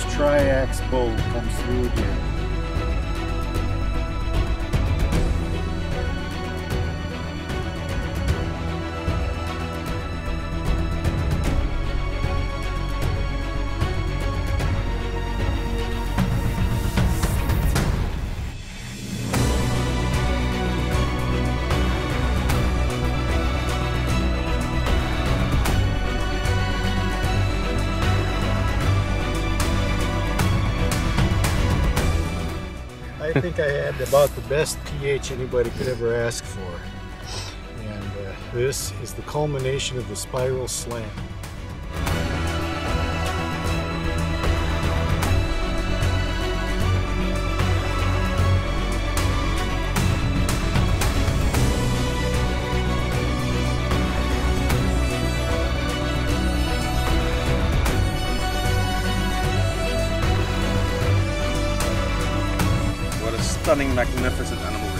triax bow comes through again. I think I had about the best PH anybody could ever ask for. And uh, this is the culmination of the spiral slam. stunning, magnificent animal.